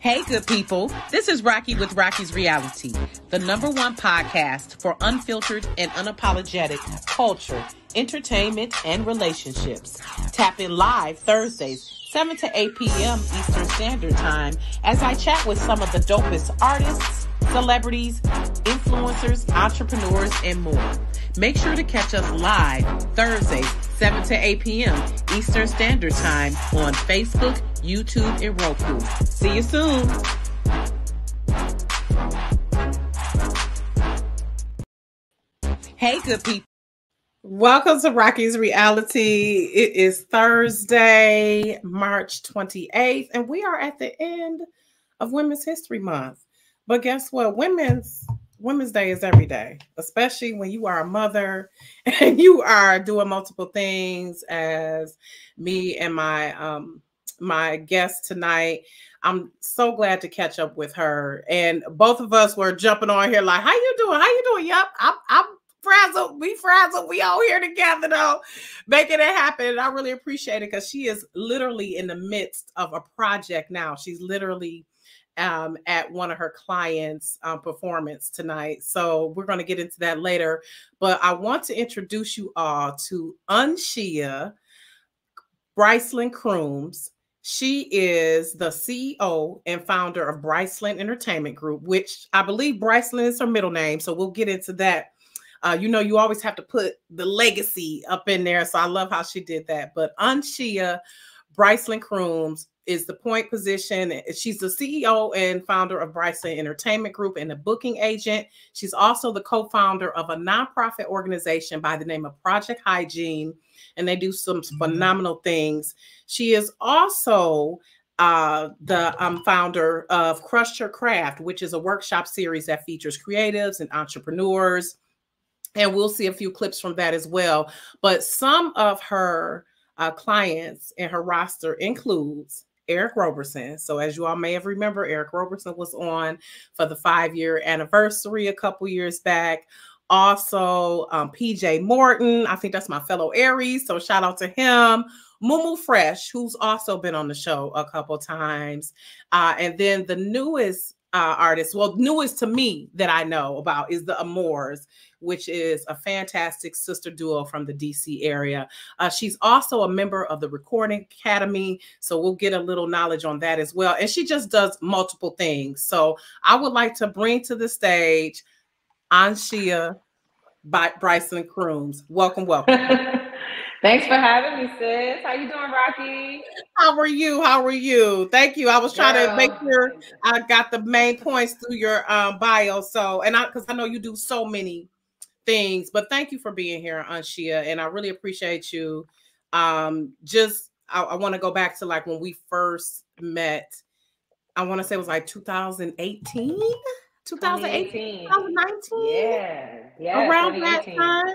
Hey, good people. This is Rocki with Rocki's Reality, the number one podcast for unfiltered and unapologetic culture, entertainment, and relationships. Tap in live Thursdays, 7 to 8 p.m. Eastern Standard Time, as I chat with some of the dopest artists, celebrities, influencers, entrepreneurs, and more. Make sure to catch us live Thursdays, 7 to 8 p.m. Eastern Standard Time on Facebook, YouTube, and Roku. See you soon. Hey, good people. Welcome to Rocki's Reality. It is Thursday, March 28th, and we are at the end of Women's History Month. But guess what? Women's Women's Day is every day, especially when you are a mother and you are doing multiple things as me and my um my guest tonight. I'm so glad to catch up with her. And both of us were jumping on here like, how you doing? How you doing? Yep, I'm I'm frazzled. We frazzled. We all here together though, making it happen. And I really appreciate it because she is literally in the midst of a project now. She's literally um, at one of her clients' um, performance tonight. So we're going to get into that later. But I want to introduce you all to Anshia Briclyn Crooms. She is the CEO and founder of Briclyn Entertainment Group, which I believe Briclyn is her middle name. So we'll get into that. Uh, you know, you always have to put the legacy up in there. So I love how she did that. But Anshia Briclyn Crooms is the point position. She's the CEO and founder of Briclyn Entertainment Group and a booking agent. She's also the co-founder of a nonprofit organization by the name of Project Hygiene, and they do some mm-hmm. phenomenal things. She is also uh, the um, founder of Crush Your Craft, which is a workshop series that features creatives and entrepreneurs. And we'll see a few clips from that as well. But some of her uh, clients and her roster includes Eric Roberson. So, as you all may have remember, Eric Roberson was on for the five year anniversary a couple years back. Also, um, PJ Morton, I think that's my fellow Aries. So, shout out to him. Mumu Fresh, who's also been on the show a couple times. Uh, and then the newest uh, artist, well, newest to me that I know about is the Amours which is a fantastic sister duo from the DC area. Uh, she's also a member of the Recording Academy, so we'll get a little knowledge on that as well. And she just does multiple things. So I would like to bring to the stage Anshia by Briclyn Crooms. Welcome, welcome. Thanks for having me, sis. How you doing, Rocki? How are you? How are you? Thank you. I was trying Girl. to make sure I got the main points through your um, bio. So, and I because I know you do so many things. But thank you for being here, Anshia, and I really appreciate you. Um, just I, I want to go back to like when we first met. I want to say it was like 2018, 2018, 2019. Yeah, yeah, around that time.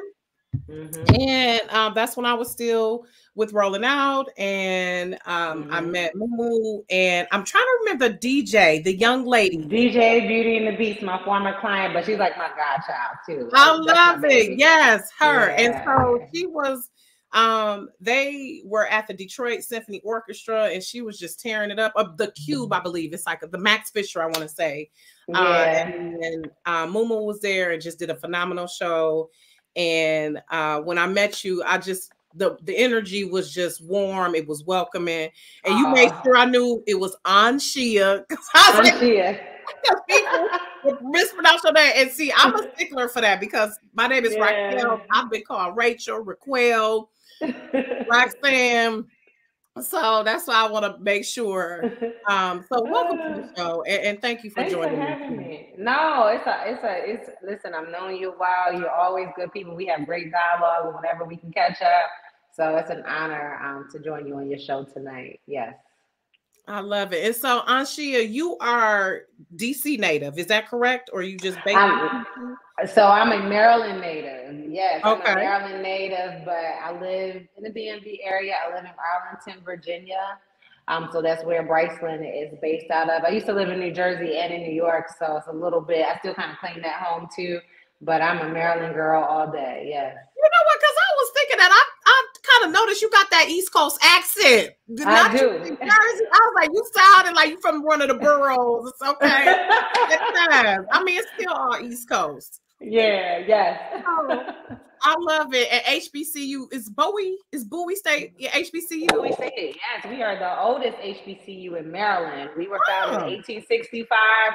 Mm-hmm. And um, that's when I was still with Rolling Out, and um, mm-hmm. I met Mumu, and I'm trying to remember DJ, the young lady, DJ Beauty and the Beast, my former client, but she's like my godchild too. I love it. Yes, her. Yeah. And so she was. Um, they were at the Detroit Symphony Orchestra, and she was just tearing it up. Uh, the Cube, I believe, it's like the Max Fisher, I want to say. Yeah. Uh, and, and uh, Mumu was there and just did a phenomenal show and uh, when I met you, I just the the energy was just warm. It was welcoming, and you made sure I knew it was Anshia because I was on like, people mispronounce your name. And see, I'm a stickler for that because my name is yeah. Raquel. I've been called Rachel, Raquel, Roxanne. So that's why I want to make sure. Um, so welcome to the show, and, and thank you for Thanks joining for having me. me. No, it's a, it's a, it's. Listen, I've known you a while. You're always good people. We have great dialogue whenever we can catch up. So it's an honor um, to join you on your show tonight. Yes. I love it. And so, Anshia, you are DC native, is that correct? Or you just based? so I'm a Maryland native. Yes, okay. I'm a Maryland native, but I live in the DMV area. I live in Arlington, Virginia. Um, so that's where Brycelyn is based out of. I used to live in New Jersey and in New York, so it's a little bit. I still kind of claim that home too, but I'm a Maryland girl all day. Yes. You know what? Because I was thinking that I I kind kind of noticed you got that East Coast accent. Did I do. Jersey. I was like, you sounded like you from one of the boroughs. It's okay. I mean, it's still all East Coast. Yeah, yes. Oh, I love it. At HBCU, is Bowie, is Bowie State yeah, HBCU? Bowie State, yes. We are the oldest HBCU in Maryland. We were founded oh. in 1865,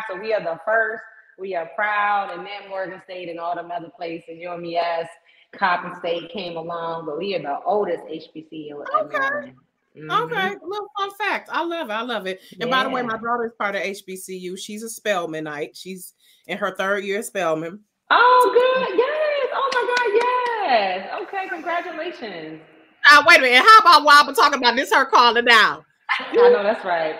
so we are the first. We are proud. And then Morgan State and all them other places, UMES, Coppin State came along, but we are the oldest HBCU okay. Maryland. Mm-hmm. Okay, a little fun fact. I love it. I love it. And yeah. by the way, my daughter is part of HBCU. She's a Spelmanite. She's in her third year at Spelman. Oh, good. Yes. Oh my God. Yes. Okay. Congratulations. Uh, wait a minute. How about while we're talking about this? Her calling now. I know that's right.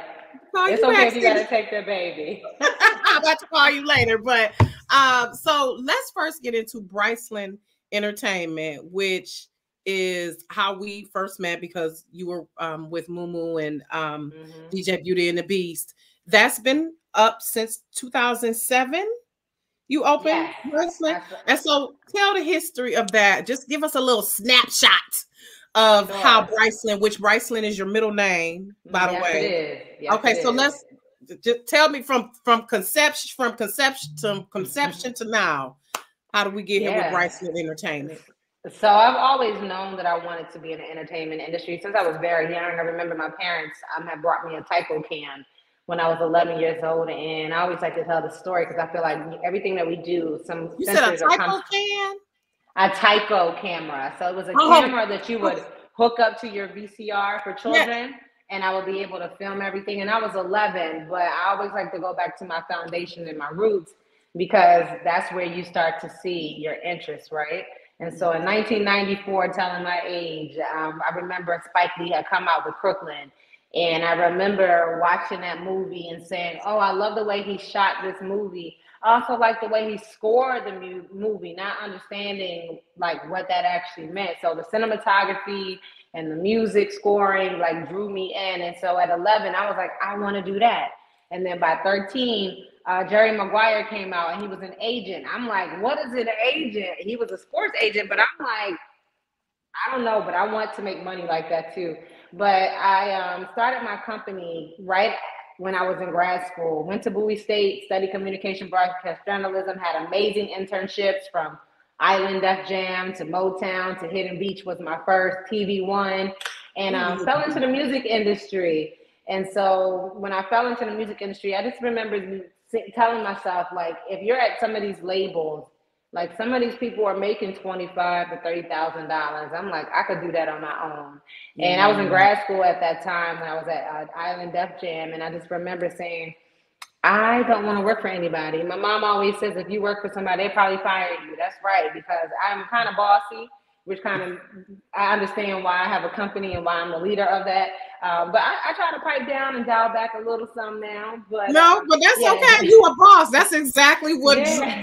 Call it's okay if you gotta take the baby. I'm about to call you later, but um, so let's first get into Briclyn Entertainment, which is how we first met because you were um, with Mumu and um, mm-hmm. DJ Beauty and the Beast. That's been up since 2007 you open yes, wrestling. And so tell the history of that. Just give us a little snapshot of sure. how Briclyn, which Briclyn is your middle name, by the yes, way. Yes, okay, so let's just tell me from from conception from conception to conception to now. How do we get here with Briclyn Entertainment? So I've always known that I wanted to be in the entertainment industry since I was very young. I remember my parents um, had brought me a Tyco can when I was 11 years old, and I always like to tell the story because I feel like everything that we do, some you said a Tyco can, a Tyco camera. So it was a oh. camera that you would hook up to your VCR for children. Yeah. And I would be able to film everything. And I was 11, but I always like to go back to my foundation and my roots because that's where you start to see your interests, right? And so in 1994, telling my age, um, I remember Spike Lee had come out with Crooklyn and I remember watching that movie and saying, "Oh, I love the way he shot this movie. I also like the way he scored the mu- movie, not understanding like what that actually meant. So the cinematography and the music scoring like drew me in. And so at 11, I was like, I want to do that. And then by 13, uh, Jerry Maguire came out and he was an agent. I'm like, what is an agent? He was a sports agent, but I'm like, I don't know, but I want to make money like that too. But I um, started my company right when I was in grad school. Went to Bowie State, studied communication broadcast journalism, had amazing internships from Island Def Jam to Motown to Hidden Beach was my first TV one, and um, fell into the music industry. And so when I fell into the music industry, I just remember telling myself like, if you're at some of these labels like some of these people are making twenty five to thirty thousand dollars. I'm like, I could do that on my own. And I was in grad school at that time when I was at uh, Island Def Jam, and I just remember saying, I don't want to work for anybody. My mom always says, if you work for somebody, they probably fire you. That's right, because I'm kind of bossy which kind of I understand why I have a company and why I'm the leader of that. Um, but I, I, try to pipe down and dial back a little some now. But no, but that's yeah. okay. You a boss. That's exactly what yeah.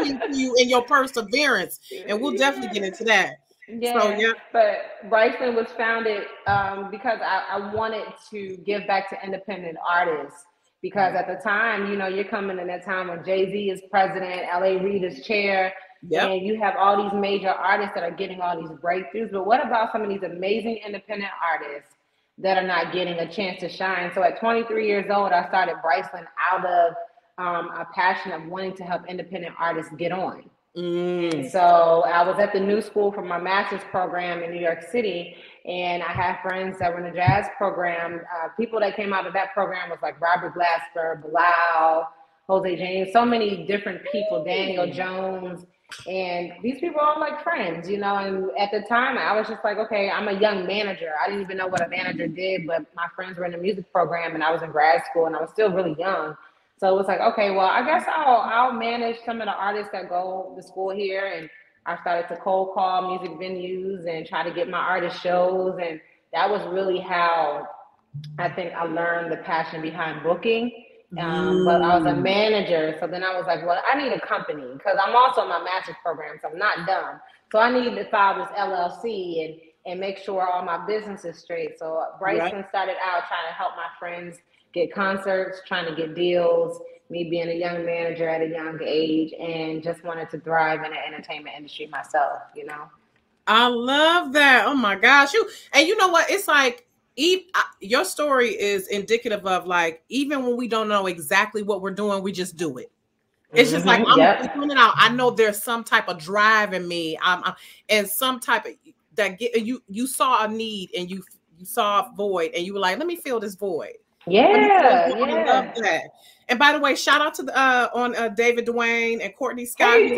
me to you in your perseverance, and we'll definitely get into that. Yeah, so, yeah. but Briclyn was founded um, because I, I wanted to give back to independent artists because at the time, you know, you're coming in that time when Jay Z is president, L.A. Reid is chair, Yep. And you have all these major artists that are getting all these breakthroughs. But what about some of these amazing independent artists that are not getting a chance to shine? So at 23 years old, I started Briclyn out of um, a passion of wanting to help independent artists get on. Mm. So I was at the New School for my master's program in New York City, and I had friends that were in the jazz program. Uh, people that came out of that program was like Robert Glasper, Bilal, Jose James, so many different people, Daniel Jones. And these people are all like friends, you know. And at the time, I was just like, okay, I'm a young manager. I didn't even know what a manager did, but my friends were in the music program, and I was in grad school, and I was still really young. So it was like, okay, well, I guess I'll I'll manage some of the artists that go to school here, and I started to cold call music venues and try to get my artist shows, and that was really how I think I learned the passion behind booking um, but I was a mm. manager. So then I was like, well, I need a company because I'm also in my master's program, so I'm not done. So I need to file this LLC and and make sure all my business is straight. So Briclyn right. started out trying to help my friends get concerts, trying to get deals. Me being a young manager at a young age, and just wanted to thrive in the entertainment industry myself. You know. I love that. Oh my gosh, you and you know what? It's like even, your story is indicative of like even when we don't know exactly what we're doing, we just do it. It's just like mm-hmm. I'm yep. it out. I know there's some type of drive in me, um, and some type of that get you. You saw a need and you you saw a void, and you were like, "Let me fill this void." Yeah, yeah. I love that. And by the way, shout out to the uh, on uh, David Dwayne and Courtney Scott. Hey,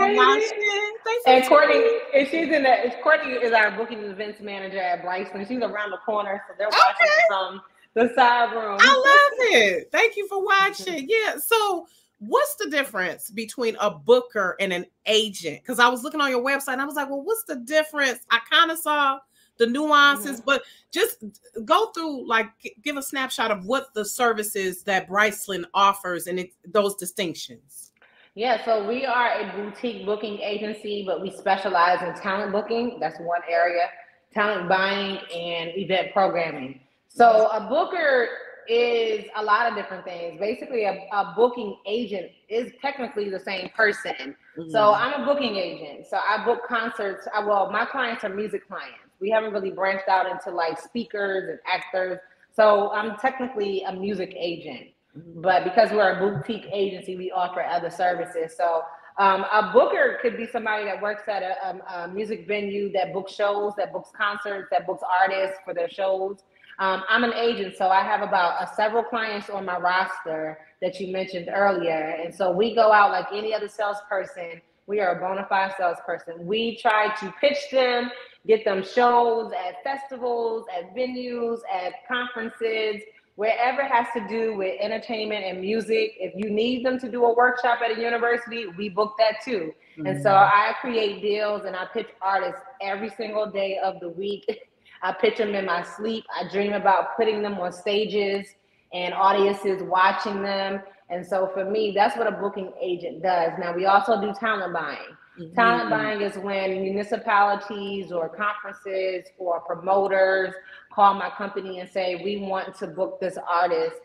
and Courtney, and she's in the Courtney is our booking events manager at Briclyn. She's around the corner, so they're watching okay. from the side room. I love it. Thank you for watching. Yeah. So what's the difference between a booker and an agent? Because I was looking on your website and I was like, well, what's the difference? I kind of saw the nuances, mm-hmm. but just go through like give a snapshot of what the services that Briclyn offers and it, those distinctions. Yeah, so we are a boutique booking agency, but we specialize in talent booking. That's one area, talent buying and event programming. So a booker is a lot of different things. Basically, a, a booking agent is technically the same person. Mm-hmm. So I'm a booking agent. So I book concerts. I, well, my clients are music clients. We haven't really branched out into like speakers and actors. So I'm technically a music agent. Mm-hmm. But because we're a boutique agency, we offer other services. So um, a booker could be somebody that works at a, a, um, a, music venue that books shows, that books concerts, that books artists for their shows. Um, I'm an agent, so I have about uh, several clients on my roster that you mentioned earlier. And so we go out like any other salesperson. We are a bona fide salesperson. We try to pitch them, get them shows at festivals, at venues, at conferences, wherever it has to do with entertainment and music. If you need them to do a workshop at a university, we book that too. Mm-hmm. And so mm-hmm. I create deals and I pitch artists every single day of the week. I pitch them in my sleep. I dream about putting them on stages and audiences watching them. And so for me, that's what a booking agent does. Now we also do talent buying. Mm-hmm. Talent buying is when municipalities or conferences or promoters call my company and say, we want to book this artist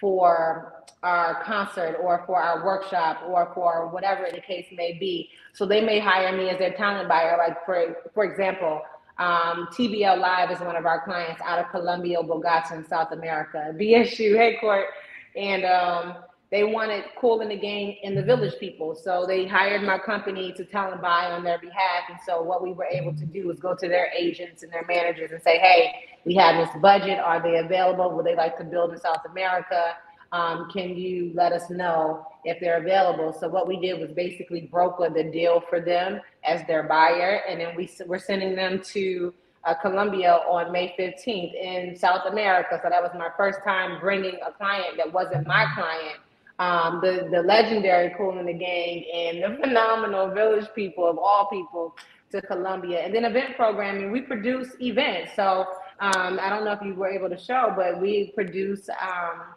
for our concert or for our workshop or for whatever the case may be. So they may hire me as their talent buyer. Like for for example, um, TBL Live is one of our clients out of Colombia, Bogota, in South America. BSU headquarters, and um, they wanted Kool & the Gang in the Village people. So they hired my company to tell and buy on their behalf. And so what we were able to do was go to their agents and their managers and say, hey, we have this budget. Are they available? Would they like to build in South America? Um, can you let us know if they're available? So what we did was basically broker the deal for them as their buyer, and then we we're sending them to uh, Colombia on May 15th in South America. So that was my first time bringing a client that wasn't my client. Um, the the legendary Kool & the Gang and the phenomenal Village people of all people to Colombia, and then event programming. We produce events. So um, I don't know if you were able to show, but we produce. Um,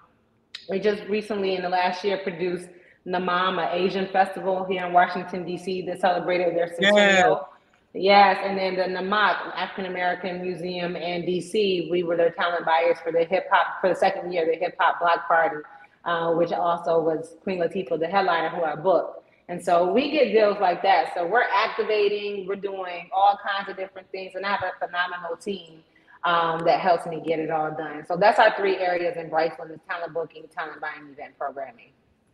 we just recently in the last year produced NAMAM, an Asian festival here in Washington, D.C. that celebrated their centennial. Yeah. Yes, and then the NAMAC, African American Museum in DC, we were their talent buyers for the hip hop, for the second year, the hip hop block party, uh, which also was Queen Latifah, the headliner who I booked. And so we get deals like that. So we're activating, we're doing all kinds of different things, and I have a phenomenal team um, that helps me get it all done. So that's our three areas in Briclyn: is talent booking, talent buying, event programming.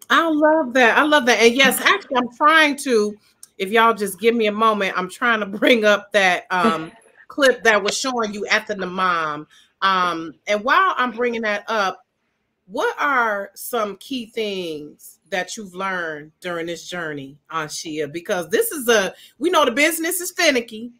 I love that. I love that. And yes, actually, I'm trying to. If y'all just give me a moment, I'm trying to bring up that um, clip that was showing you at the NAMAM. Um, and while I'm bringing that up, what are some key things that you've learned during this journey Anshia? Because this is a we know the business is finicky.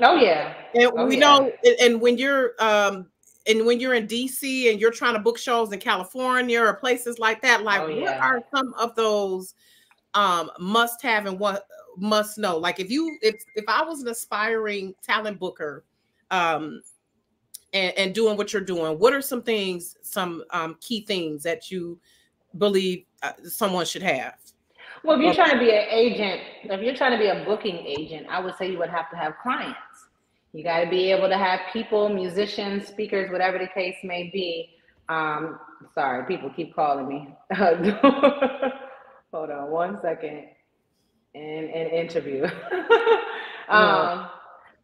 Oh yeah. And oh, we yeah. know and when you're um and when you're in DC and you're trying to book shows in California or places like that, like oh, yeah. what are some of those um must have and what must know? Like if you if if I was an aspiring talent booker um and, and doing what you're doing, what are some things, some um key things that you believe uh, someone should have? Well, if you're trying to be an agent, if you're trying to be a booking agent, I would say you would have to have clients. You got to be able to have people, musicians, speakers, whatever the case may be. Um, sorry, people keep calling me. Hold on one second. And an interview. um,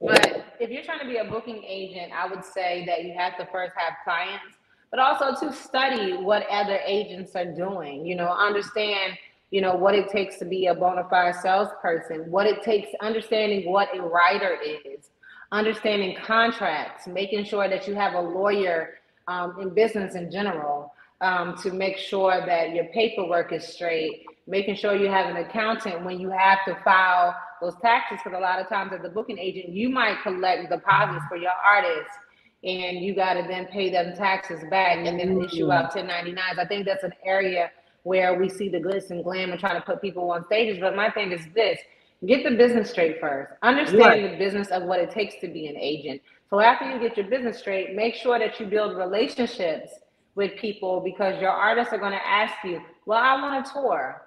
but if you're trying to be a booking agent, I would say that you have to first have clients, but also to study what other agents are doing. You know, understand you know what it takes to be a bona fide salesperson, what it takes, understanding what a writer is, understanding contracts, making sure that you have a lawyer um, in business in general um, to make sure that your paperwork is straight, making sure you have an accountant when you have to file those taxes. Because a lot of times, as a booking agent, you might collect deposits for your artists and you got to then pay them taxes back and then issue out 1099s. I think that's an area where we see the glitz and glam and trying to put people on stages. But my thing is this get the business straight first, understand right. the business of what it takes to be an agent. So after you get your business straight, make sure that you build relationships with people because your artists are going to ask you, Well, I want to tour.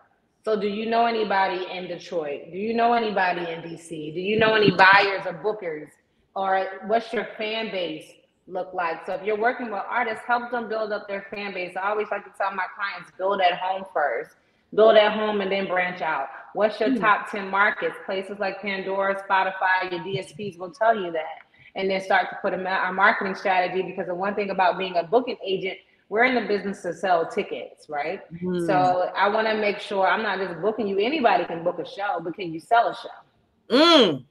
So, do you know anybody in Detroit? Do you know anybody in DC? Do you know any buyers or bookers? Or what's your fan base look like? So, if you're working with artists, help them build up their fan base. I always like to tell my clients build at home first, build at home and then branch out. What's your hmm. top 10 markets? Places like Pandora, Spotify, your DSPs will tell you that. And then start to put a, a marketing strategy because the one thing about being a booking agent we're in the business to sell tickets, right? Mm. So I want to make sure I'm not just booking you. Anybody can book a show, but can you sell a show? Mm.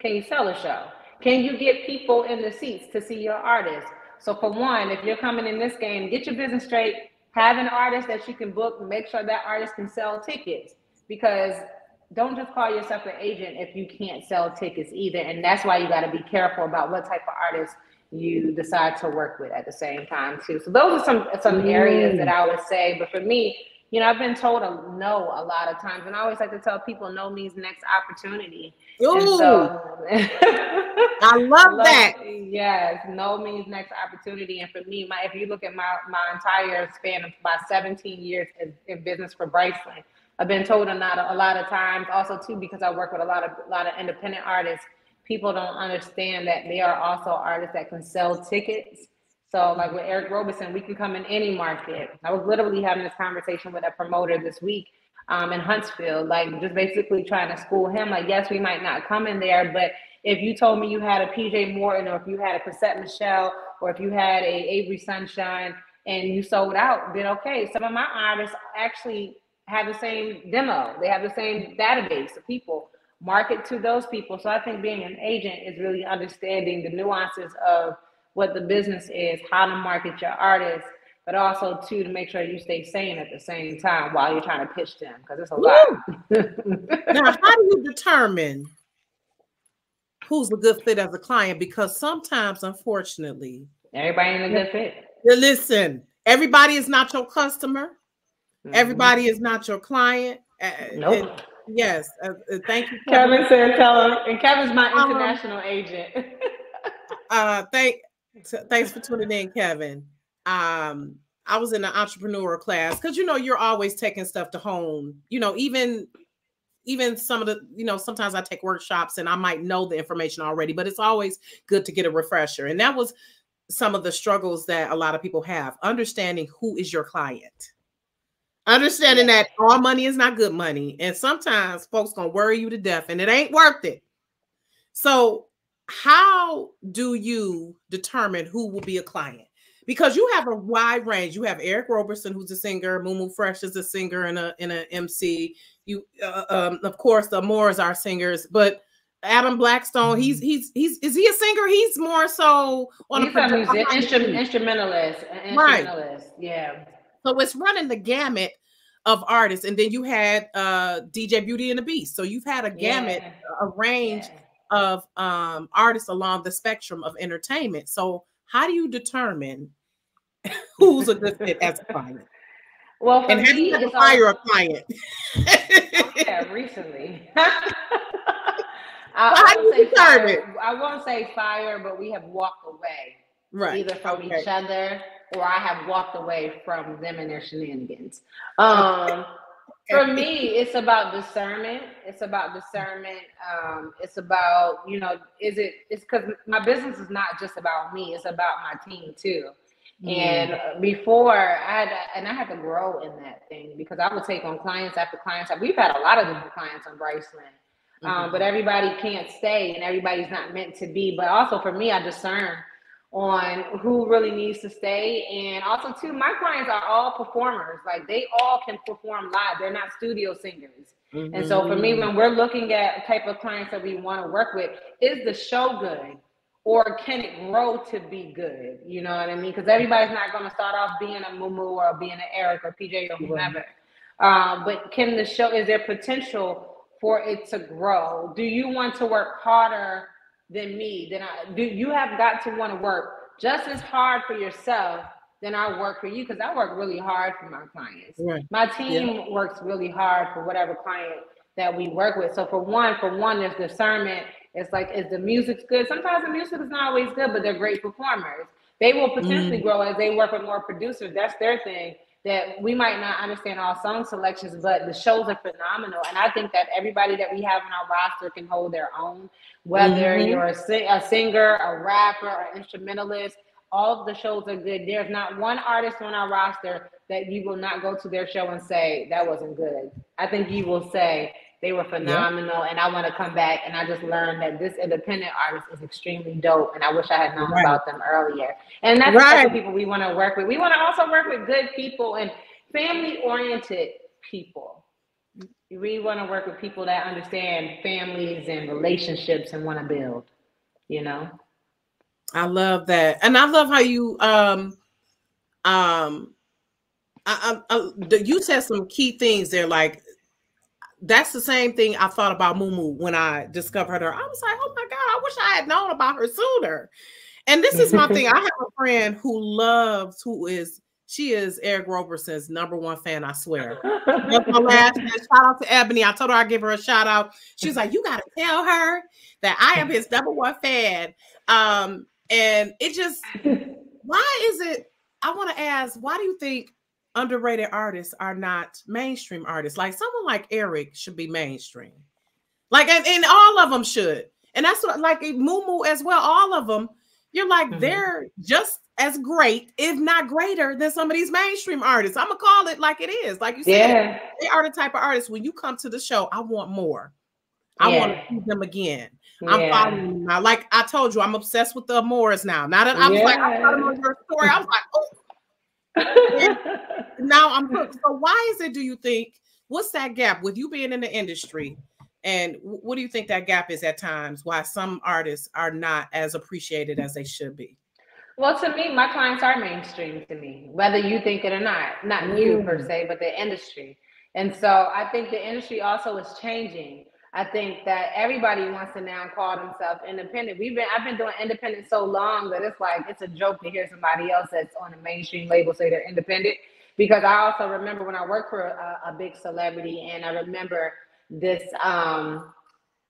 Can you sell a show? Can you get people in the seats to see your artist? So for one, if you're coming in this game, get your business straight. Have an artist that you can book. Make sure that artist can sell tickets because don't just call yourself an agent if you can't sell tickets either. And that's why you got to be careful about what type of artist you decide to work with at the same time too. So those are some some areas that I would say. But for me, you know, I've been told a no a lot of times, and I always like to tell people no means next opportunity. Ooh, so, I love that. Yes, no means next opportunity. And for me, my if you look at my my entire span of my 17 years in, in business for Briclyn, I've been told a lot of, a lot of times. Also, too, because I work with a lot of a lot of independent artists people don't understand that they are also artists that can sell tickets. So, like with Eric Roberson, we can come in any market. I was literally having this conversation with a promoter this week um, in Huntsville, like just basically trying to school him. Like, yes, we might not come in there, but if you told me you had a PJ Morton, or if you had a Chrisette Michele or if you had a Avery Sunshine, and you sold out, then okay. Some of my artists actually have the same demo. They have the same database of people market to those people. So I think being an agent is really understanding the nuances of what the business is, how to market your artists, but also too to make sure you stay sane at the same time while you're trying to pitch them because it's a Woo! lot. now, how do you determine who's a good fit as a client? Because sometimes, unfortunately, everybody ain't a good fit. Listen, everybody is not your customer. Mm-hmm. Everybody is not your client. Nope. And, Yes, uh, uh, thank you, Kevin. Kevin said, "Tell him." And Kevin's my um, international um, agent. uh, thank, thanks for tuning in, Kevin. Um, I was in an entrepreneur class because you know you're always taking stuff to home. You know, even even some of the you know sometimes I take workshops and I might know the information already, but it's always good to get a refresher. And that was some of the struggles that a lot of people have understanding who is your client understanding that all money is not good money and sometimes folks gonna worry you to death and it ain't worth it so how do you determine who will be a client because you have a wide range you have eric roberson who's a singer mumu fresh is a singer and a, and a mc you uh, um, of course the moors are singers but Adam Blackstone, he's mm-hmm. he's he's is he a singer? He's more so on he's a, a music, instrument, instrumentalist, instrumentalist, right. yeah. So it's running the gamut of artists. And then you had uh, DJ Beauty and the Beast. So you've had a gamut, yeah. a range yeah. Of um, artists along the spectrum of entertainment. So how do you determine who's a good fit as a client? Well, and how do you fire a client? yeah, recently. I, how do you determine? Fire, I won't say fire, but we have walked away, right? Either from okay. each other or I have walked away from them and their shenanigans. Um, for me, it's about discernment. It's about discernment. Um, it's about you know, is it? It's because my business is not just about me. It's about my team too. And before I had, and I had to grow in that thing because I would take on clients after clients. We've had a lot of different clients on Briclyn. Um, mm-hmm. but everybody can't stay and everybody's not meant to be. But also for me, I discern on who really needs to stay. And also, too, my clients are all performers. Like they all can perform live. They're not studio singers. Mm-hmm. And so for me, when we're looking at type of clients that we want to work with, is the show good? Or can it grow to be good? You know what I mean? Because everybody's not going to start off being a Mumu or being an Eric or PJ or whoever. Uh, but can the show, is there potential for it to grow? Do you want to work harder than me, then I do you have got to want to work just as hard for yourself than I work for you because I work really hard for my clients. Right. My team yeah. works really hard for whatever client that we work with. So for one, for one, there's discernment. It's like, is the music good? Sometimes the music is not always good, but they're great performers. They will potentially mm. grow as they work with more producers. That's their thing that we might not understand all song selections, but the shows are phenomenal. And I think that everybody that we have in our roster can hold their own, whether mm-hmm. you're a, sing- a, singer, a rapper, or instrumentalist. All of the shows are good. There's not one artist on our roster that you will not go to their show and say that wasn't good. I think you will say they were phenomenal, yeah. and I want to come back. And I just learned that this independent artist is extremely dope, and I wish I had known right. about them earlier. And that's right. the people we want to work with. We want to also work with good people and family-oriented people. We want to work with people that understand families and relationships and want to build. You know. I love that, and I love how you um um I, I, I, you said some key things there, like that's the same thing I thought about Mumu when I discovered her. I was like, oh my God, I wish I had known about her sooner. And this is my thing. I have a friend who loves, who is, she is Eric Roberson's number one fan, I swear. That's my last shout out to Ebony. I told her I'd give her a shout out. She's like, you gotta tell her that I am his number one fan. Um, and it just why is it? I want to ask, why do you think underrated artists are not mainstream artists. Like someone like Eric should be mainstream. Like and, and all of them should. And that's what like a Mumu as well. All of them, you're like mm-hmm. they're just as great, if not greater, than some of these mainstream artists. I'm gonna call it like it is. Like you said, yeah. they are the type of artists when you come to the show, I want more. I yeah. want to see them again. Yeah. I'm following now. Like I told you, I'm obsessed with the Amoras now. Now that I was like, I thought about your story, I was like, oh, now I'm. So why is it? Do you think? What's that gap with you being in the industry? And what do you think that gap is at times? Why some artists are not as appreciated as they should be? Well, to me, my clients are mainstream to me, whether you think it or not. Not mm. you per se, but the industry. And so I think the industry also is changing. I think that everybody wants to now call themselves independent. We've been I've been doing independent so long that it's like it's a joke to hear somebody else that's on a mainstream label say they're independent. Because I also remember when I worked for a, a big celebrity, and I remember this um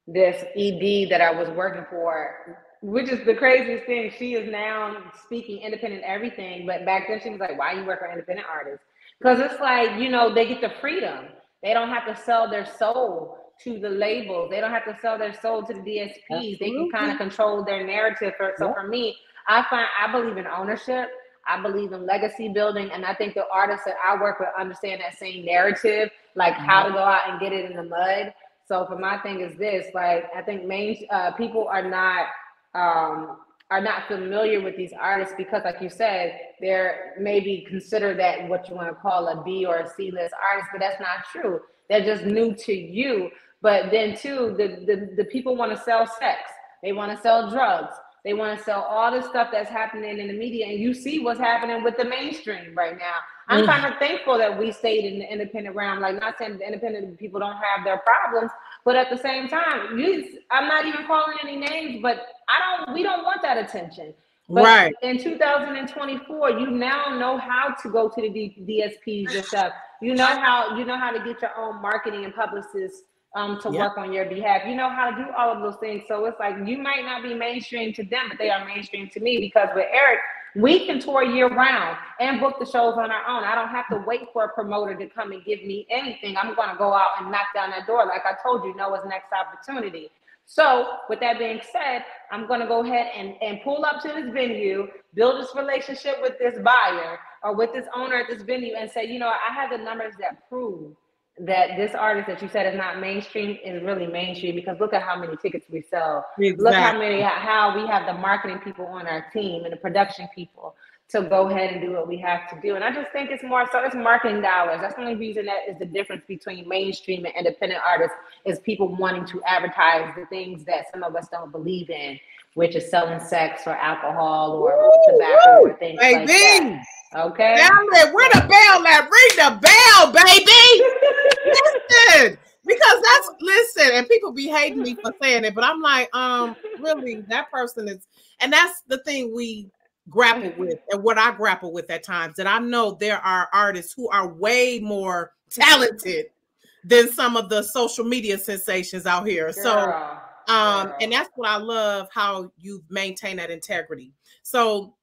this ED that I was working for, which is the craziest thing. She is now speaking independent everything, but back then she was like, "Why you work for independent artists?" Because it's like you know they get the freedom. They don't have to sell their soul to the label. They don't have to sell their soul to the DSPs. Absolutely. They can kind of control their narrative. For, so yeah. for me, I find I believe in ownership. I believe in legacy building, and I think the artists that I work with understand that same narrative, like mm-hmm. how to go out and get it in the mud. So for my thing is this, like I think main uh, people are not um, are not familiar with these artists because, like you said, they're maybe considered that what you want to call a B or a C list artist, but that's not true. They're just new to you. But then too, the, the, the people want to sell sex. They want to sell drugs. They want to sell all the stuff that's happening in the media. And you see what's happening with the mainstream right now. I'm mm. kind of thankful that we stayed in the independent realm. Like not saying the independent people don't have their problems, but at the same time, you, I'm not even calling any names, but I don't we don't want that attention. But right. in 2024, you now know how to go to the D- DSPs yourself. You know how you know how to get your own marketing and publicists um, to yep. work on your behalf. You know how to do all of those things. So it's like you might not be mainstream to them, but they are mainstream to me because with Eric, we can tour year round and book the shows on our own. I don't have to wait for a promoter to come and give me anything. I'm going to go out and knock down that door. Like I told you, Noah's next opportunity. So, with that being said, I'm going to go ahead and, and pull up to this venue, build this relationship with this buyer or with this owner at this venue, and say, you know, I have the numbers that prove that this artist that you said is not mainstream is really mainstream because look at how many tickets we sell. Exactly. Look how many how we have the marketing people on our team and the production people to go ahead and do what we have to do. And I just think it's more so it's marketing dollars. That's the only reason that is the difference between mainstream and independent artists is people wanting to advertise the things that some of us don't believe in, which is selling sex or alcohol or Ooh, tobacco or things baby. like that. Okay. Family, where the bell at? Ring the bell, baby. listen, because that's listen, and people be hating me for saying it, but I'm like, um, really, that person is, and that's the thing we grapple with, and what I grapple with at times. That I know there are artists who are way more talented than some of the social media sensations out here. Girl, so, um, girl. and that's what I love how you maintain that integrity. So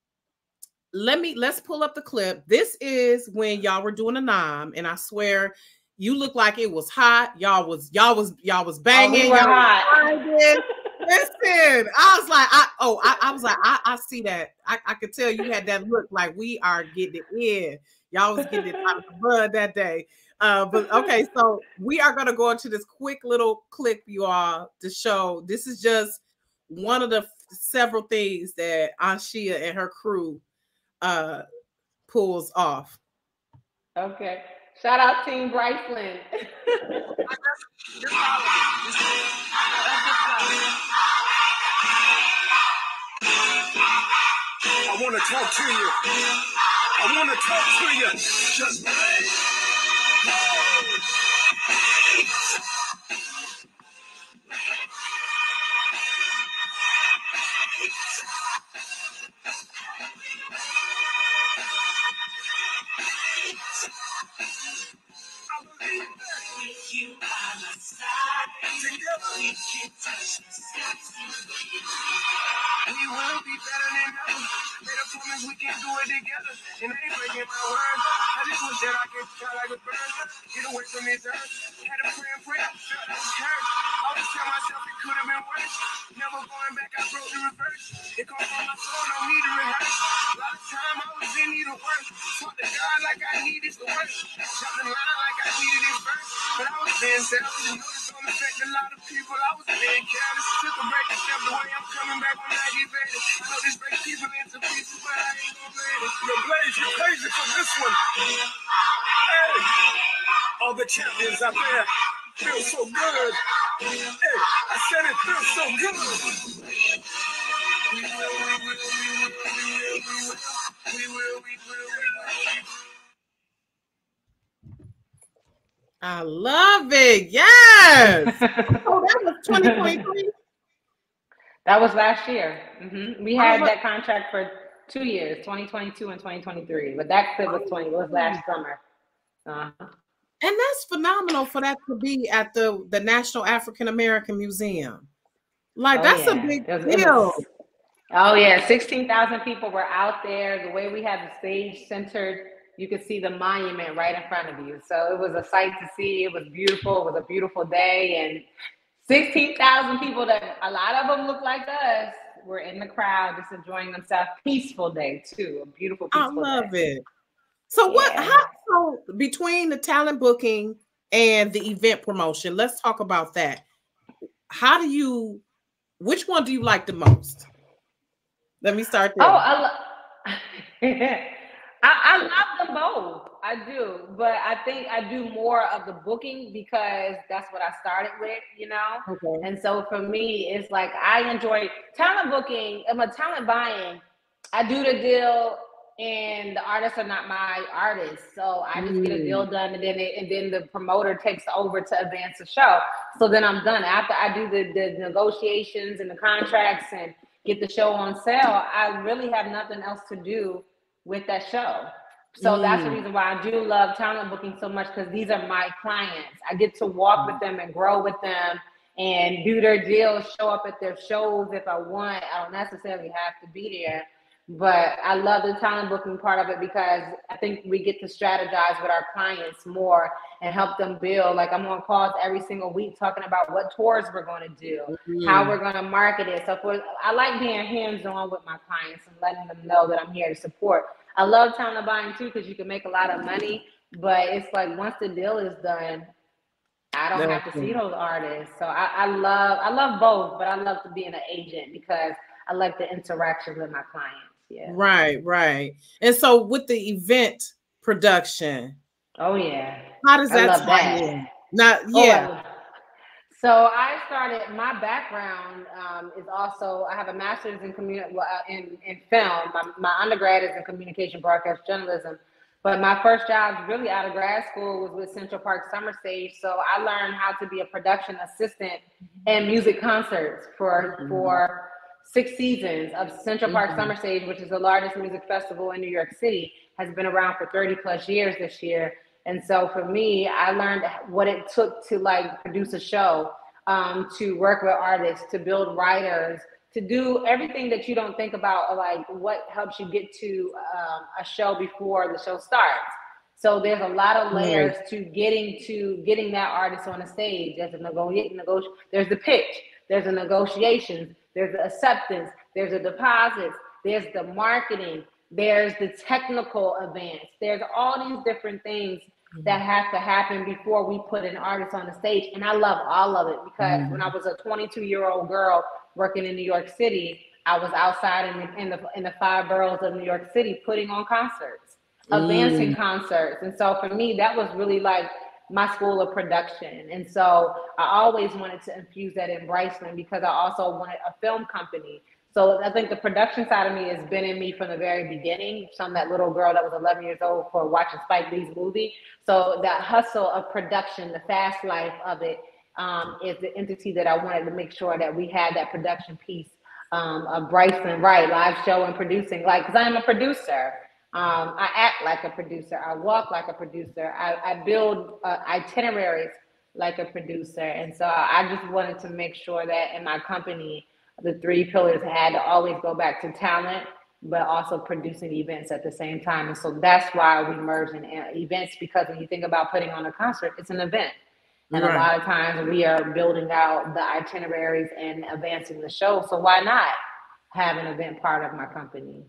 let me let's pull up the clip. This is when y'all were doing a nom, and I swear you look like it was hot. Y'all was y'all was y'all was banging. Oh, we were hot. Listen, I was like, I oh, I, I was like, I, I see that. I, I could tell you had that look like we are getting it in. Y'all was getting it out of the bud that day. Uh, but okay, so we are gonna go into this quick little clip, you all, to show this is just one of the several things that Anshia and her crew uh pulls off. Okay. Shout out Team Briclyn. I want to talk to you. I want to talk to you. Just you by my side. Together we can touch the We will be better than ever. Made a promise we can do it together. And I ain't breaking my word. I just wish that I could fly like a bird. Get away from this earth. Had a prayer and prayer. Felt a curse. Always tell myself it could have been worse. Never going back, I broke the reverse. It come from my soul, no need to rehearse. A lot of time I was in need of work. Talk to God like I needed the. Shot the line like I needed it first. But I was being selfish. You know this don't affect a lot being careless. Took a break and stepped away. I'm coming back when I get. I know this breaks people into pieces, but I ain't gonna let it. Yo, Blaze, you crazy for this one. Hey, all the champions out there feel so good. Hey, I said it feels so good. We will, we will, we will, we will, we will, we will, we will, we will. I love it. Yes. oh, that was 2023. That was last year. Mm-hmm. We had that contract for two years, 2022 and 2023. But that clip was 20. It was last summer. Uh-huh. And that's phenomenal for that to be at the the National African American Museum. Like oh, that's yeah. a big was, deal. Was, oh yeah, 16,000 people were out there. The way we had the stage centered you could see the monument right in front of you. So it was a sight to see. It was beautiful. It was a beautiful day. And 16,000 people that a lot of them look like us were in the crowd just enjoying themselves. Peaceful day too. A beautiful, peaceful I love day. it. So yeah. what how so between the talent booking and the event promotion, let's talk about that. How do you which one do you like the most? Let me start there. Oh, I love I, I love them both. I do, but I think I do more of the booking because that's what I started with, you know. Okay. And so for me, it's like I enjoy talent booking. I'm a talent buying. I do the deal, and the artists are not my artists, so I just mm. get a deal mm. done, and then it, and then the promoter takes over to advance the show. So then I'm done. After I do the the negotiations and the contracts and get the show on sale, I really have nothing else to do with that show. So mm. that's the mm. reason why I do love talent booking so much because these are my clients. I get to walk with them and grow with them and do their deals, show up at their shows if I want. I don't necessarily have to be there. But I love the talent booking part of it because I think we get to strategize with our clients more and help them build. Like I'm on calls every single week talking about what tours we're going to do, mm-hmm. how we're going to market it. So for I like being hands on with my clients and letting them know that I'm here to support. I love talent buying too because you can make a lot of money, but it's like once the deal is done, I don't have to see those artists. So I, I love I love both, but I love to be an agent because I like the interaction with my clients. Yeah. Right, right. And so with the event production. Oh yeah. How does that tie in? Not oh, yeah. Oh, so I started. My background um, is also I have a master's in community well, uh, in in film. My, my undergrad is in communication broadcast journalism, but my first job, really out of grad school, was with Central Park Summer Stage. So I learned how to be a production assistant and music concerts for mm-hmm. for six seasons of Central Park mm-hmm. Summer Stage, which is the largest music festival in New York City, has been around for 30 plus years this year. And so for me, I learned what it took to like produce a show, um, to work with artists, to build writers, to do everything that you don't think about, like what helps you get to um, a show before the show starts. So there's a lot of layers right. to getting to getting that artist on the stage. There's a negotiate, negotiate. There's the pitch. There's a negotiations. There's the acceptance. There's the deposits. There's the marketing. There's the technical advance. There's all these different things mm-hmm. that have to happen before we put an artist on the stage. And I love all of it because mm-hmm. when I was a 22 year old girl working in New York City, I was outside in the, in the, in the five boroughs of New York City putting on concerts, mm. advancing concerts. And so for me, that was really like my school of production. And so I always wanted to infuse that in Briclyn because I also wanted a film company. So I think the production side of me has been in me from the very beginning. From that little girl that was 11 years old for watching Spike Lee's movie. So that hustle of production, the fast life of it, um, is the entity that I wanted to make sure that we had that production piece um, of Briclyn right, live show and producing. Like, because I'm a producer. Um, I act like a producer. I walk like a producer. I, I build uh, itineraries like a producer. And so I just wanted to make sure that in my company, the three pillars had to always go back to talent, but also producing events at the same time. And so that's why we merge in uh, events because when you think about putting on a concert, it's an event. And right. a lot of times we are building out the itineraries and advancing the show. So why not have an event part of my company?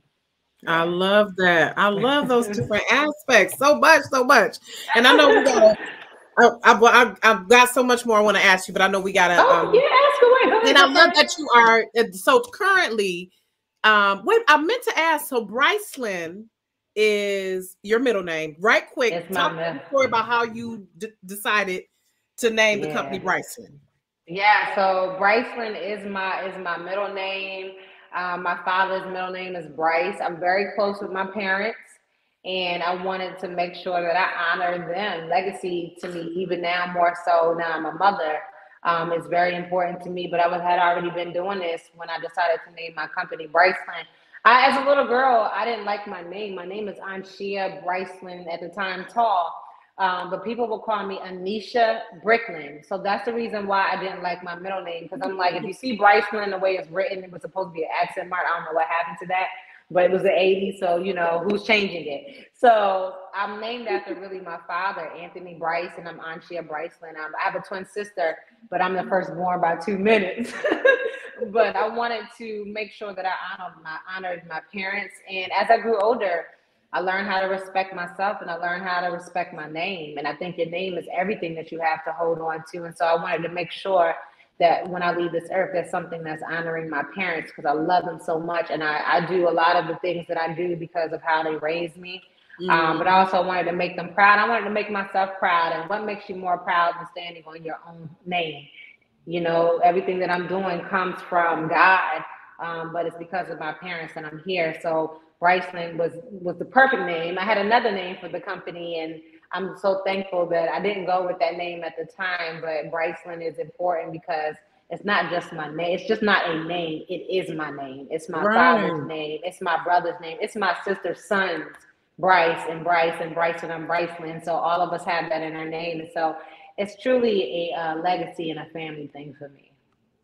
I love that. I love those different aspects so much, so much. And I know we got. I, I, I've got so much more I want to ask you, but I know we gotta. Oh um, yeah. And I love that you are. So currently, um, wait, I meant to ask. So Briclyn is your middle name, right? Quick, it's talk the story about how you d- decided to name yeah. the company Briclyn. Yeah, so Briclyn is my is my middle name. Um, my father's middle name is Bryce. I'm very close with my parents, and I wanted to make sure that I honor them. Legacy to me, even now more so now I'm a mother, um, is very important to me. But I had already been doing this when I decided to name my company Briclyn. I, as a little girl, I didn't like my name. My name is Anshia Briclyn at the time, tall. Um, but people will call me Anisha Brickland. So that's the reason why I didn't like my middle name. Because I'm like, if you see Briclyn the way it's written, it was supposed to be an accent mark. I don't know what happened to that. But it was the 80s, so you know who's changing it. So I'm named after really my father, Anthony Bryce, and I'm Anshia Briclyn. I'm, I have a twin sister, but I'm the first born by two minutes. but I wanted to make sure that I honored my honored my parents. And as I grew older, I learned how to respect myself and I learned how to respect my name. And I think your name is everything that you have to hold on to. And so I wanted to make sure that when I leave this earth, that's something that's honoring my parents because I love them so much. And I, I, do a lot of the things that I do because of how they raised me. Mm. Um, but I also wanted to make them proud. I wanted to make myself proud. And what makes you more proud than standing on your own name? You know, everything that I'm doing comes from God, um, but it's because of my parents and I'm here. So Briclyn was was the perfect name. I had another name for the company, and I'm so thankful that I didn't go with that name at the time. But Briclyn is important because it's not just my name. It's just not a name. It is my name. It's my right. father's name. It's my brother's name. It's my sister's son's Bryce and Bryce and Bryson and Briclyn. So all of us have that in our name, and so it's truly a uh, legacy and a family thing for me.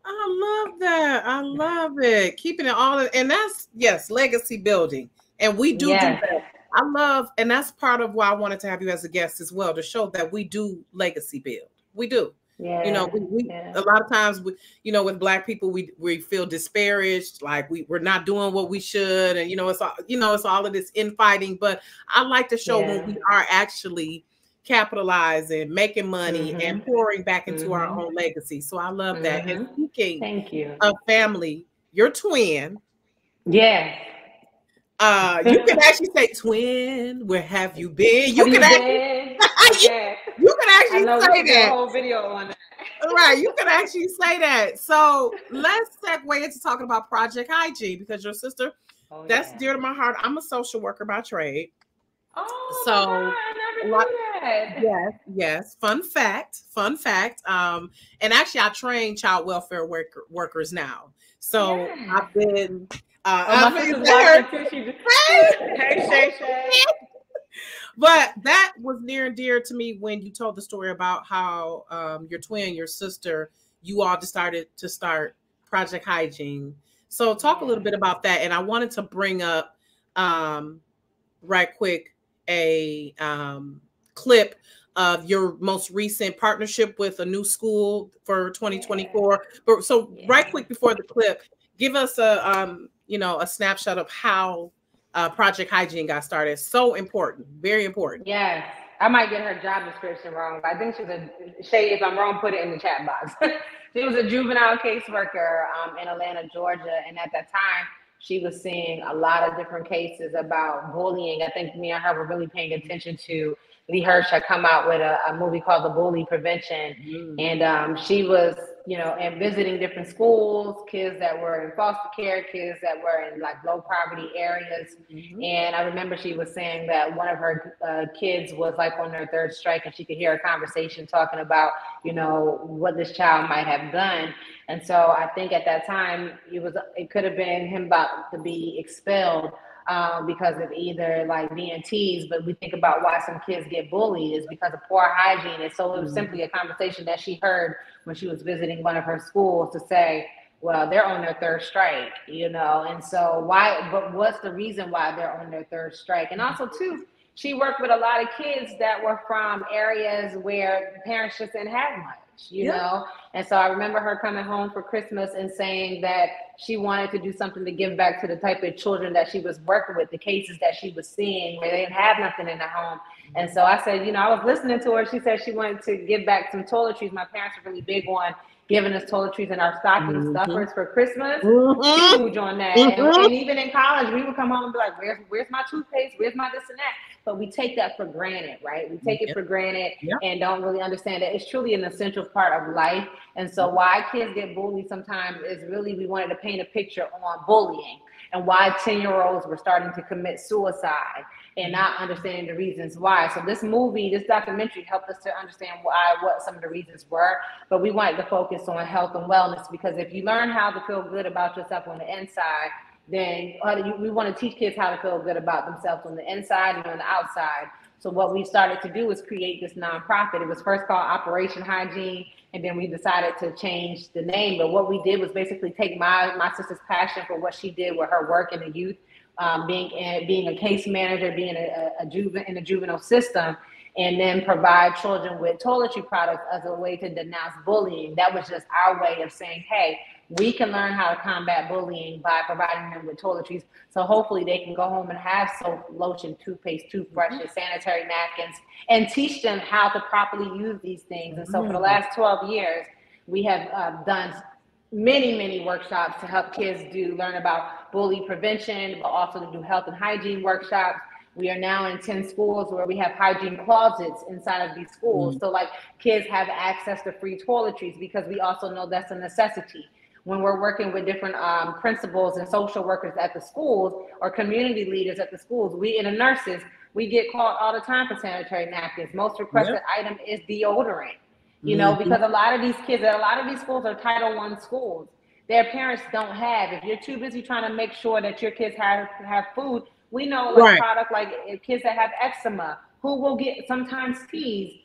I love that. I love it. Keeping it all, in, and that's yes, legacy building, and we do yes. do that. I love, and that's part of why I wanted to have you as a guest as well to show that we do legacy build. We do. Yeah, you know, we, we yeah. a lot of times we, you know, with black people, we we feel disparaged, like we we're not doing what we should, and you know, it's all you know, it's all of this infighting. But I like to show yeah. when we are actually capitalizing, making money, mm-hmm. and pouring back into mm-hmm. our own legacy. So I love that. Mm-hmm. And speaking Thank you. of family, your twin. Yeah. Uh, you can actually say twin. Where have you been? You have can you actually, yeah. you can actually say that. whole video on that. right, you can actually say that. So let's segue into talking about Project Hygiene because your sister, oh, that's yeah. dear to my heart. I'm a social worker by trade. Oh, so God, I lot, yes, yes. Fun fact, fun fact. Um, and actually, I train child welfare worker, workers now. So yeah. I've been. Uh, oh, I've been hey, Shay, Shay. But that was near and dear to me when you told the story about how um, your twin, your sister, you all decided to start Project Hygiene. So talk a little bit about that. And I wanted to bring up um, right quick a um, clip of your most recent partnership with a new school for 2024. But so yeah. right quick before the clip, give us a um, you know a snapshot of how uh, Project Hygiene got started. So important, very important. Yes. I might get her job description wrong, but I think she's a Shay. If I'm wrong, put it in the chat box. she was a juvenile caseworker um, in Atlanta, Georgia, and at that time, she was seeing a lot of different cases about bullying. I think me and her were really paying attention to Lee Hirsch had come out with a, a movie called The Bully Prevention, mm. and um, she was, you know, and visiting different schools, kids that were in foster care, kids that were in like low poverty areas. Mm-hmm. And I remember she was saying that one of her uh, kids was like on their third strike, and she could hear a conversation talking about, you know, what this child might have done. And so I think at that time it was it could have been him about to be expelled um, because of either like being teased, but we think about why some kids get bullied is because of poor hygiene. And so it was mm-hmm. simply a conversation that she heard when she was visiting one of her schools to say, well, they're on their third strike, you know, and so why, but what's the reason why they're on their third strike? And also, too, she worked with a lot of kids that were from areas where parents just didn't have much you yeah. know? And so I remember her coming home for Christmas and saying that she wanted to do something to give back to the type of children that she was working with, the cases that she was seeing where they didn't have nothing in the home. And so I said, you know, I was listening to her. She said she wanted to give back some toiletries. My parents are really big on giving us toiletries and our stocking mm-hmm. stuffers for Christmas. Mm-hmm. Huge on that. Mm-hmm. And, and, even in college, we would come home and be like, "Where's where's my toothpaste? Where's my this and that?" But we take that for granted, right? We take yep. it for granted yep. and don't really understand that it's truly an essential part of life. And so, why kids get bullied sometimes is really we wanted to paint a picture on bullying and why 10 year olds were starting to commit suicide and not understanding the reasons why. So this movie, this documentary helped us to understand why, what some of the reasons were. But we wanted to focus on health and wellness because if you learn how to feel good about yourself on the inside, then we want to teach kids how to feel good about themselves on the inside and on the outside. So what we started to do was create this nonprofit. It was first called Operation Hygiene, and then we decided to change the name. But what we did was basically take my my sister's passion for what she did with her work in the youth um, being a, being a case manager, being a, a, juvenile in the juvenile system, and then provide children with toiletry products as a way to denounce bullying. That was just our way of saying, hey, we can learn how to combat bullying by providing them with toiletries. So hopefully they can go home and have soap, lotion, toothpaste, toothbrushes, mm-hmm. sanitary napkins, and teach them how to properly use these things. And so for the mm-hmm. last 12 years, we have uh, done many, many workshops to help kids do learn about bully prevention, but also to do health and hygiene workshops. We are now in 10 schools where we have hygiene closets inside of these schools. Mm-hmm. So like kids have access to free toiletries because we also know that's a necessity. When we're working with different um, principals and social workers at the schools or community leaders at the schools, we and the nurses, we get called all the time for sanitary napkins. Most requested yep. item is deodorant you know, mm-hmm. because a lot of these kids at a lot of these schools are Title One schools. Their parents don't have. If you're too busy trying to make sure that your kids have have food, we know like right. product like kids that have eczema who will get sometimes teased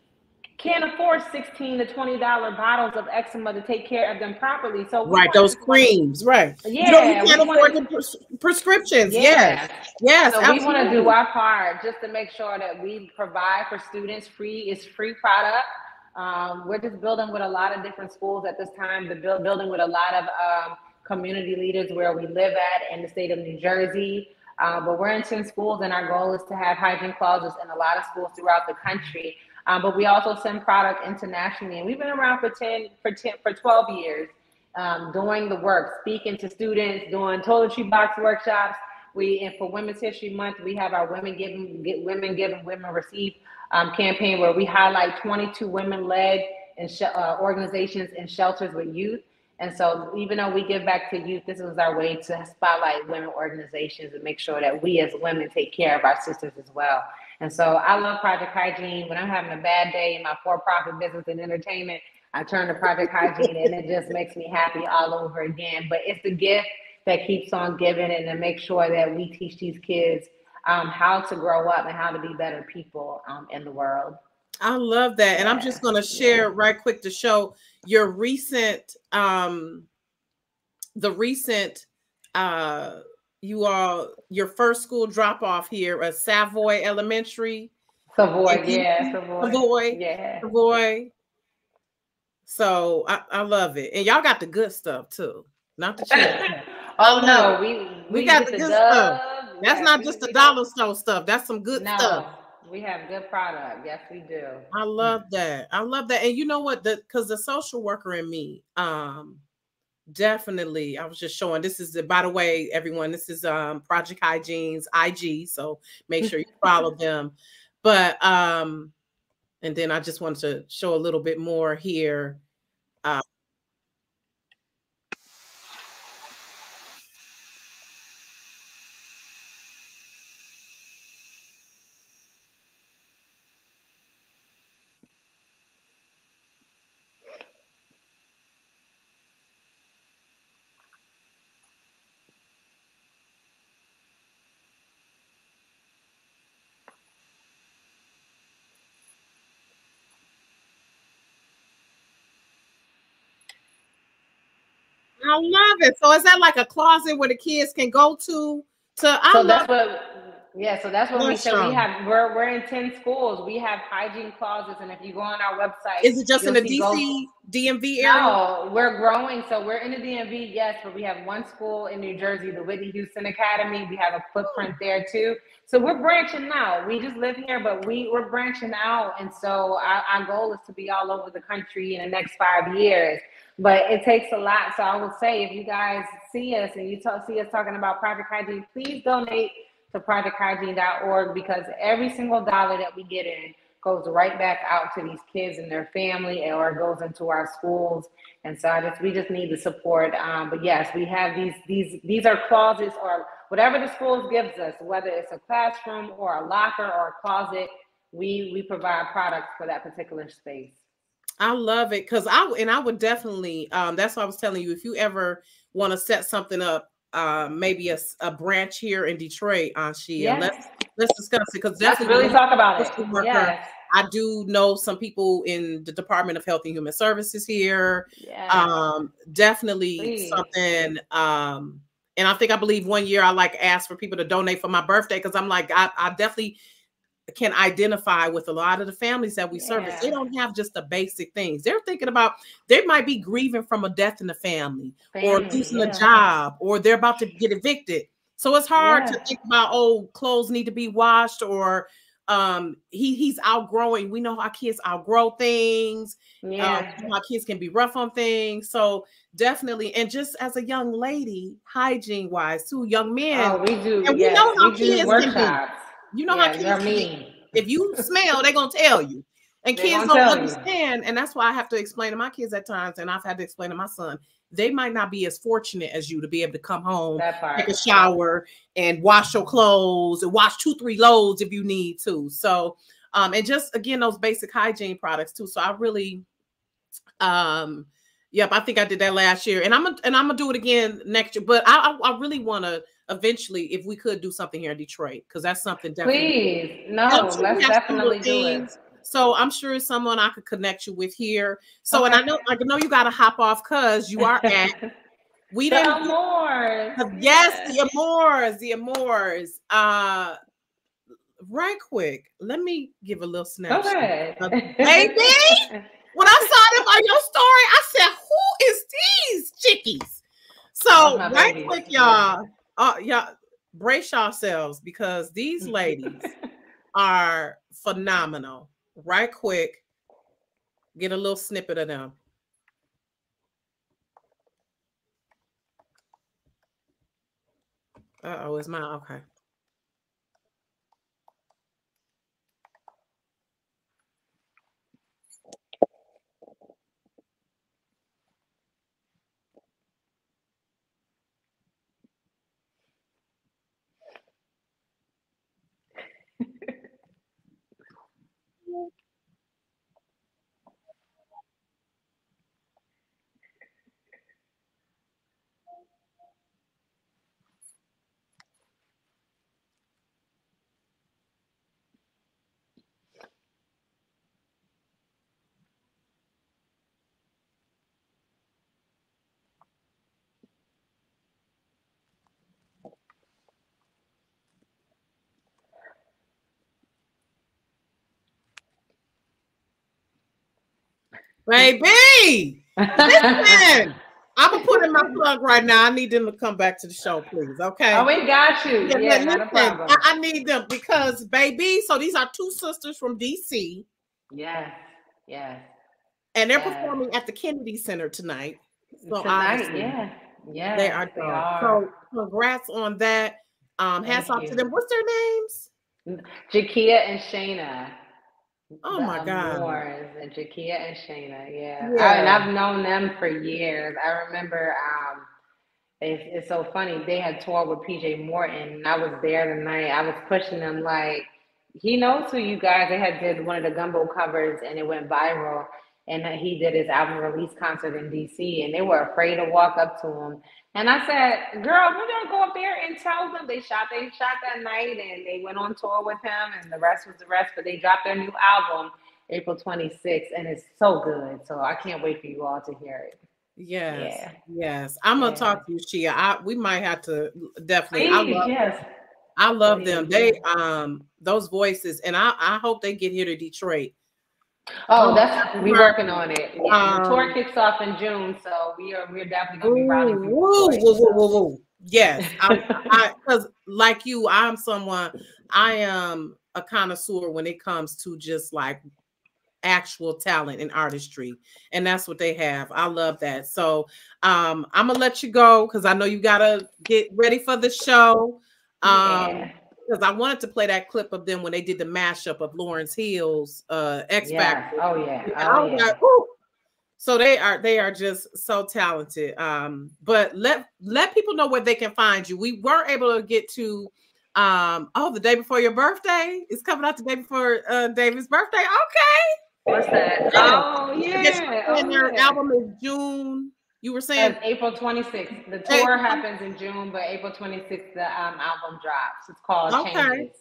can't afford 16 to 20 dollar bottles of eczema to take care of them properly so right those creams right yeah you, know, you can't afford wanna, the pres- prescriptions yeah. yes yes so absolutely. we want to do our part just to make sure that we provide for students free is free product um, we're just building with a lot of different schools at this time, the build, building with a lot of um, community leaders where we live at in the state of New Jersey. Uh, but we're in 10 schools, and our goal is to have hygiene closets in a lot of schools throughout the country. Um, but we also send product internationally, and we've been around for 10 for 10 for 12 years, um, doing the work, speaking to students, doing toiletry box workshops. We and for Women's History Month, we have our Women Giving Get Women Giving Women Receive um, campaign where we highlight 22 women-led and sh- uh, organizations and shelters with youth. And so, even though we give back to youth, this is our way to spotlight women organizations and make sure that we as women take care of our sisters as well. And so, I love Project Hygiene. When I'm having a bad day in my for-profit business and entertainment, I turn to Project Hygiene, and it just makes me happy all over again. But it's the gift that keeps on giving, and to make sure that we teach these kids um, how to grow up and how to be better people um, in the world. I love that. And I'm just going to share yeah. right quick to show your recent, um, the recent, uh, you all, your first school drop off here at Savoy Elementary. Savoy, yeah, Savoy. Savoy, yeah. Savoy. So I, I love it. And y'all got the good stuff too. Not the cheap. oh no, we we, we got the, the good dub. stuff. That's yeah, not we, just the dollar store stuff. That's some good no, stuff. We have good product. Yes, we do. I love that. I love that. And you know what? The because the social worker in me, um, definitely. I was just showing. This is by the way, everyone. This is um Project Hygiene's IG. So make sure you follow them. But um, and then I just wanted to show a little bit more here. Uh, I love it. So is that like a closet where the kids can go to? To I so love that's what. Yeah, so that's what we said. We have we're we're in ten schools. We have hygiene closets, and if you go on our website, is it just in the DC go, DMV area? No, we're growing. So we're in the DMV, yes, but we have one school in New Jersey, the Whitney Houston Academy. We have a footprint there too. So we're branching out. We just live here, but we we're branching out, and so our, our goal is to be all over the country in the next five years but it takes a lot. So I would say if you guys see us and you talk, see us talking about Project Hygiene, please donate to projecthygiene.org because every single dollar that we get in goes right back out to these kids and their family or goes into our schools. And so I just we just need the support. Um, but yes, we have these these these are closets or whatever the schools gives us, whether it's a classroom or a locker or a closet, we we provide products for that particular space. I love it because I and I would definitely. Um, that's what I was telling you. If you ever want to set something up, uh, maybe a, a branch here in Detroit, on Shia, yes. let's let's discuss it because definitely really talk about it. Worker, yes. I do know some people in the Department of Health and Human Services here. Yeah. Um, definitely Please. something. Um, and I think I believe one year I like asked for people to donate for my birthday because I'm like I, I definitely can identify with a lot of the families that we yeah. service. They don't have just the basic things. They're thinking about they might be grieving from a death in the family, family or losing yeah. a job or they're about to get evicted. So it's hard yeah. to think about oh clothes need to be washed or um he he's outgrowing. We know our kids outgrow things. Yeah. Um, our kids can be rough on things. So definitely and just as a young lady, hygiene wise, too, young men. Oh, we do. And yes. we know how we kids can be. You know yeah, how kids mean. If you smell, they're gonna tell you. And they kids don't understand, you. and that's why I have to explain to my kids at times, and I've had to explain to my son. They might not be as fortunate as you to be able to come home, take a shower, and wash your clothes, and wash two, three loads if you need to. So, um, and just again those basic hygiene products too. So I really, um, yep, I think I did that last year, and I'm a, and I'm gonna do it again next year. But I, I, I really want to eventually if we could do something here in Detroit because that's something definitely. Please, no, let's definitely do it. So I'm sure someone I could connect you with here. So okay. and I know I know you got to hop off because you are at. We the didn't. Amours. Yes, the Amours, the Amours. Uh, right quick, let me give a little snapshot. Okay. Uh, baby, when I saw them on your story, I said, "Who is these chickies?" So oh, right baby. quick, y'all uh, yeah, brace yourselves because these ladies are phenomenal. right quick, get a little snippet of them. Uh oh, it's mine. Okay. Baby, listen. I'm gonna put in my plug right now. I need them to come back to the show, please. Okay. Oh, we got you. Yeah, yeah problem. I, I, need them because, baby. So these are two sisters from DC. Yes. Yes. And they're yes. performing at the Kennedy Center tonight. So tonight, yeah. Yeah. They are. They are. So congrats on that. Um, hats off to them. What's their names? Jakia and Shayna. Oh my God. Moores and Jakia and Shayna. Yeah. yeah. I, and I've known them for years. I remember um it's, it's so funny. They had toured with PJ Morton and I was there the night. I was pushing them like he knows who you guys. They had did one of the gumbo covers and it went viral. And he did his album release concert in DC and they were afraid to walk up to him. And I said, girl, we're gonna go up there and tell them they shot they shot that night and they went on tour with him and the rest was the rest, but they dropped their new album April 26th and it's so good. So I can't wait for you all to hear it. Yes. Yeah. Yes. I'm gonna yeah. talk to you, Shia. I we might have to definitely Please, I love, yes. I love Please. them. They um those voices and I, I hope they get here to Detroit Oh, that's we're working on it. Um, the tour kicks off in June, so we are we're definitely gonna be riding. Woo, woo, woo, woo, woo. Yes, because like you, I'm someone I am a connoisseur when it comes to just like actual talent and artistry and that's what they have i love that so um i'm gonna let you go because i know you gotta get ready for the show um yeah because I wanted to play that clip of them when they did the mashup of Lauryn Hill's uh Ex-Factor. Yeah. Oh yeah. Oh, yeah. Like, so they are they are just so talented. Um, but let let people know where they can find you. We were able to get to um oh the day before your birthday. It's coming out the day before uh David's birthday. Okay. What's that? Oh yeah. Oh, and Your album is June you were saying April 26th. The tour happens in June, but April 26th the um, album drops. It's called okay. Changes.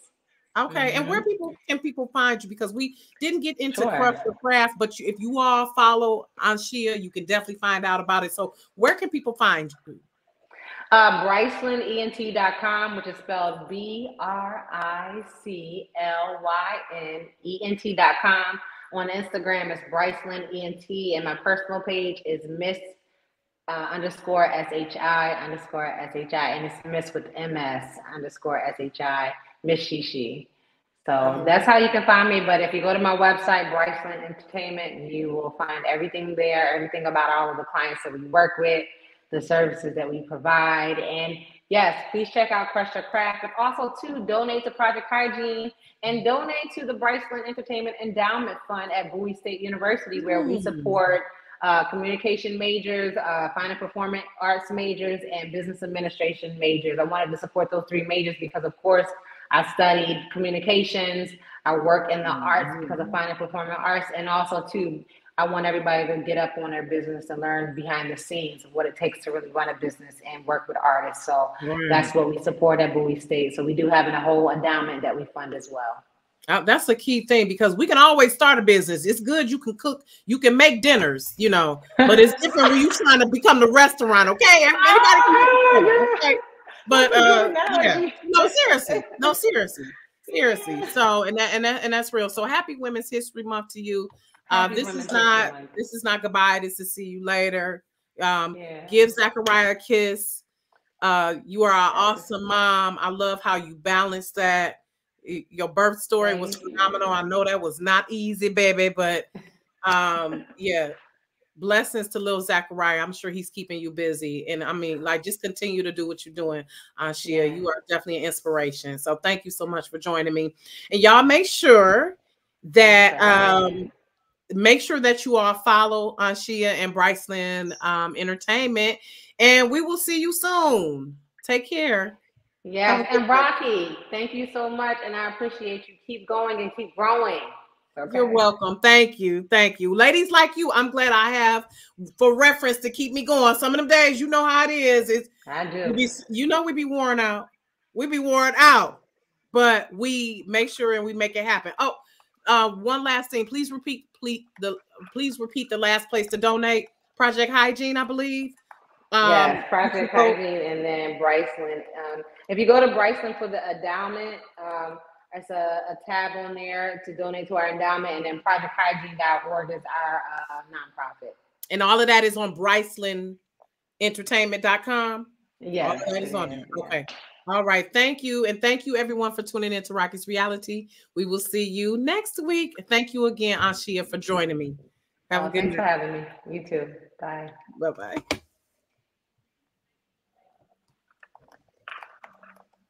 Okay, mm-hmm. and where mm-hmm. people can people find you? Because we didn't get into sure. crush the craft, but you, if you all follow Anshia, you can definitely find out about it. So, where can people find you? Uh, BriclynENT.com, which is spelled B R I C L Y N E N T.com. On Instagram, it's BriclynENT. And my personal page is Miss uh, underscore SHI underscore SHI, and it's Miss with MS underscore SHI, Miss Shishi. So that's how you can find me. But if you go to my website, Briclyn Entertainment, you will find everything there, everything about all of the clients that we work with, the services that we provide. And yes, please check out Crush Your Craft, but also to donate to Project Hygiene and donate to the Briclyn Entertainment Endowment Fund at Bowie State University, where we support uh, communication majors, uh, fine and performing arts majors, and business administration majors. I wanted to support those three majors because, of course, I studied communications. I work in the arts because of fine and performing arts, and also too, I want everybody to get up on their business and learn behind the scenes of what it takes to really run a business and work with artists. So right. that's what we support at Bowie State. So we do have a whole endowment that we fund as well. Uh, that's a key thing because we can always start a business. It's good you can cook, you can make dinners, you know, but it's different when you're trying to become the restaurant. Okay, anybody can okay? But uh, yeah, no, seriously, no, seriously, seriously. So and that and that and that's real. So happy Women's History Month to you. Uh, this is not this is not goodbye. This is to see you later. Um, yeah. Give Zachariah a kiss. Uh, you are an awesome mom. I love how you balance that Your birth story was phenomenal. I know that was not easy, baby, but um, yeah, blessings to little Zachariah. I'm sure he's keeping you busy. And I mean, like, just continue to do what you're doing, uh, Shia. Yeah. You are definitely an inspiration. So thank you so much for joining me. And y'all make sure that um make sure that you all follow uh, Shia and Briclyn um, Entertainment. And we will see you soon. Take care. Yes, and Rocki, thank you so much. And I appreciate you. Keep going and keep growing. Okay. You're welcome. Thank you. Thank you. Ladies like you, I'm glad I have for reference to keep me going. Some of them days, you know how it is. It's I do. Be, you know we be worn out. We be worn out, but we make sure and we make it happen. Oh, uh, one last thing. Please repeat, please the please repeat the last place to donate. Project Hygiene, I believe. Um, yes, Project Hygiene, and then Briclyn. Um, if you go to Briclyn for the endowment, um, it's a, a, tab on there to donate to our endowment, and then projecthygiene.org is our uh, nonprofit. And all of that is on briclynentertainment.com. Yes. All that is on there. Okay. All right. Thank you. And thank you everyone for tuning in to Rocki's Reality. We will see you next week. Thank you again, Ashia, for joining me. Have oh, a good thanks night. for having me. You too. Bye. Bye-bye.